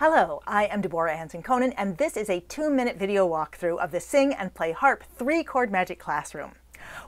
Hello, I am Deborah Henson-Conant, and this is a two minute video walkthrough of the Sing and Play Harp three chord magic classroom.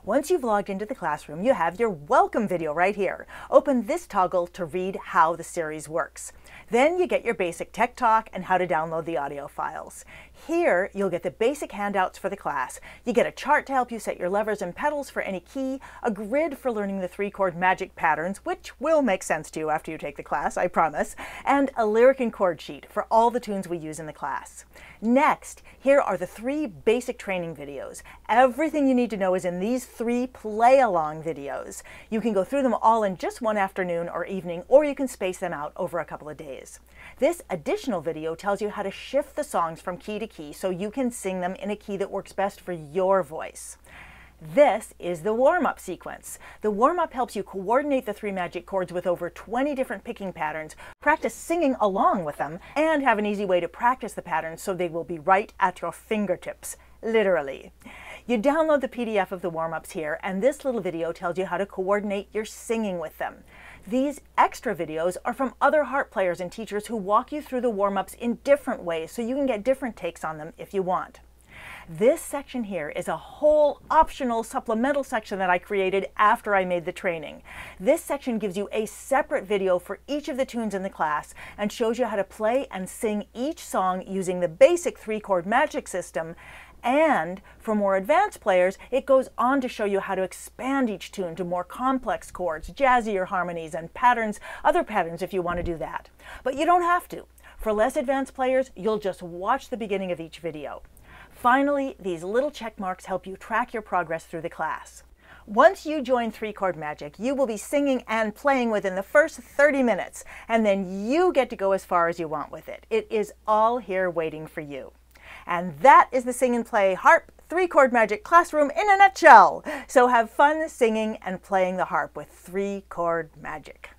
Once you've logged into the classroom, you have your welcome video right here. Open this toggle to read how the series works. Then you get your basic tech talk and how to download the audio files. Here, you'll get the basic handouts for the class. You get a chart to help you set your levers and pedals for any key, a grid for learning the three-chord magic patterns, which will make sense to you after you take the class, I promise, and a lyric and chord sheet for all the tunes we use in the class. Next, here are the three basic training videos. Everything you need to know is in these three play-along videos. You can go through them all in just one afternoon or evening, or you can space them out over a couple of days. This additional video tells you how to shift the songs from key to key so you can sing them in a key that works best for your voice. This is the warm-up sequence. The warm-up helps you coordinate the three magic chords with over 20 different picking patterns, practice singing along with them, and have an easy way to practice the patterns so they will be right at your fingertips, literally. You download the PDF of the warm-ups here, and this little video tells you how to coordinate your singing with them. These extra videos are from other harp players and teachers who walk you through the warm-ups in different ways so you can get different takes on them if you want. This section here is a whole optional supplemental section that I created after I made the training. This section gives you a separate video for each of the tunes in the class and shows you how to play and sing each song using the basic three-chord magic system and for more advanced players, it goes on to show you how to expand each tune to more complex chords, jazzier harmonies, and patterns, other patterns if you want to do that. But you don't have to. For less advanced players, you'll just watch the beginning of each video. Finally, these little check marks help you track your progress through the class. Once you join Three Chord Magic, you will be singing and playing within the first 30 minutes, and then you get to go as far as you want with it. It is all here waiting for you. And that is the Sing and Play Harp Three Chord Magic Classroom in a nutshell. So have fun singing and playing the harp with Three Chord Magic.